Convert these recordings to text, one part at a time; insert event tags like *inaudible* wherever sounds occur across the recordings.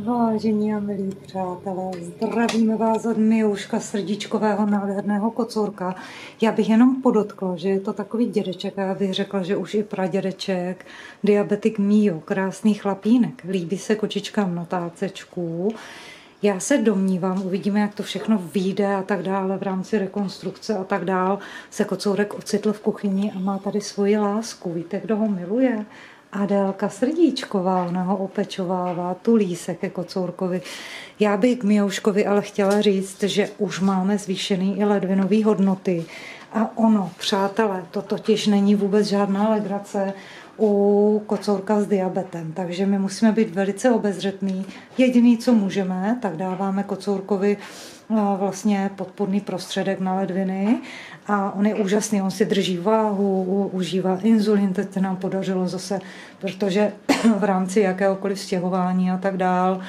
Vážení a milí přátelé, zdravíme vás od Miouška srdíčkového nádherného kocourka. Já bych jenom podotkla, že je to takový dědeček a já bych řekla, že už i pradědeček, diabetik Mio, krásný chlapínek, líbí se kočičkám na tácečku. Já se domnívám, uvidíme, jak to všechno vyjde a tak dále v rámci rekonstrukce a tak dále, se kocourek ocitl v kuchyni a má tady svoji lásku. Víte, kdo ho miluje? Adélka Srdíčková, ona ho opečovává, tulí se ke kocourkovi. Já bych k Mijouškovi ale chtěla říct, že už máme zvýšený i ledvinový hodnoty. A ono, přátelé, to totiž není vůbec žádná legrace u kocourka s diabetem, takže my musíme být velice obezřetní. Jediný, co můžeme, tak dáváme kocourkovi vlastně podporný prostředek na ledviny a on je úžasný, on si drží váhu, užívá inzulin, teď se nám podařilo zase, protože *clears throat* v rámci jakéhokoliv stěhování a tak dál,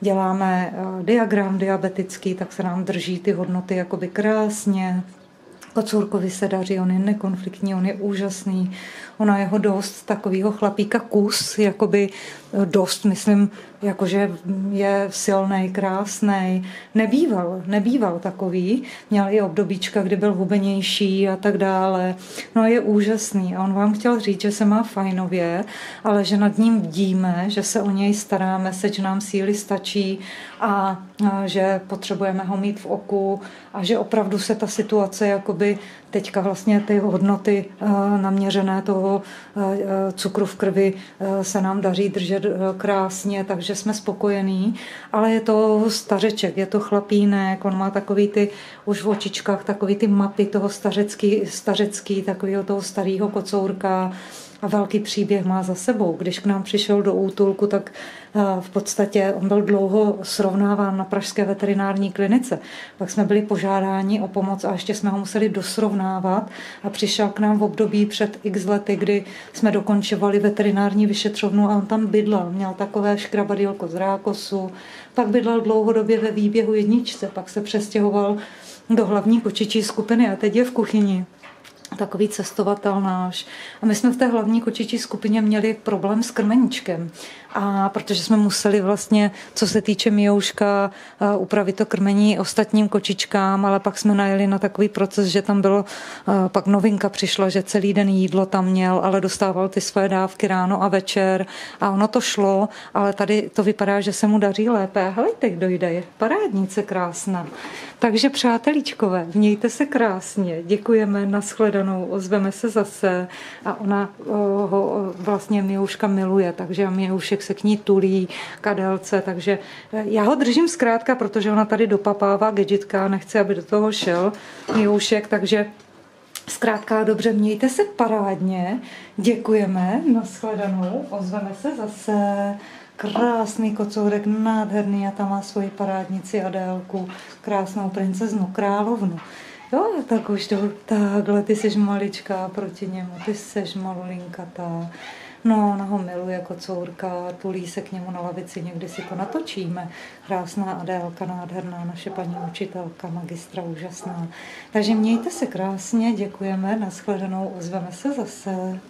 děláme eh, diagram diabetický, tak se nám drží ty hodnoty jakoby krásně, Kocůrkovi se daří, on je nekonfliktní, on je úžasný. Ona jeho dost takového chlapíka kus, jakoby dost, myslím, jakože je silný, krásný. Nebýval, nebýval takový. Měl i obdobíčka, kdy byl hubenější a tak dále. No je úžasný a on vám chtěl říct, že se má fajnově, ale že nad ním bdíme, že se o něj staráme, se, že nám síly stačí a, a že potřebujeme ho mít v oku a že opravdu se ta situace, jakoby teďka vlastně ty hodnoty naměřené toho cukru v krvi se nám daří držet krásně, takže jsme spokojení, ale je to stařeček, je to chlapínek, on má takový ty už v očičkách takový ty mapy toho stařecký, stařecký takového toho starého kocourka, a velký příběh má za sebou. Když k nám přišel do útulku, tak eh, v podstatě on byl dlouho srovnáván na Pražské veterinární klinice. Pak jsme byli požádáni o pomoc a ještě jsme ho museli dosrovnávat a přišel k nám v období před x lety, kdy jsme dokončovali veterinární vyšetřovnu a on tam bydlel. Měl takové škrabadílko z rákosu, pak bydlel dlouhodobě ve výběhu jedničce, pak se přestěhoval do hlavní kočičí skupiny a teď je v kuchyni takový cestovatel náš. A my jsme v té hlavní kočičí skupině měli problém s krmeničkem. A protože jsme museli vlastně, co se týče Mijouška, eh, upravit to krmení ostatním kočičkám, ale pak jsme najeli na takový proces, že tam bylo, eh, pak novinka přišla, že celý den jídlo tam měl, ale dostával ty své dávky ráno a večer a ono to šlo, ale tady to vypadá, že se mu daří lépe. Helejte, kdo jde, je parádnice krásná. Takže přátelíčkové, mějte se krásně, děkujeme, nashledanou, ozveme se zase. A ona eh, ho vlastně Mijouška miluje, takže Mijoušek se k ní tulí, kadelce, takže eh, já ho držím zkrátka, protože ona tady dopapává gadgetka, nechce, aby do toho šel Mijoušek, takže Zkrátka dobře, mějte se parádně, děkujeme, nashledanou, ozveme se zase. Krásný kocourek, nádherný a tam má svoji parádnici Adélku, krásnou princeznu, královnu. Jo, tak už to, takhle, ty jsi maličká proti němu, ty jsi malulinkatá. No, ona ho miluje kocourka, tulí se k němu na lavici, někdy si to natočíme. Krásná Adélka, nádherná, naše paní učitelka, magistra úžasná. Takže mějte se krásně, děkujeme, nashledanou, ozveme se zase.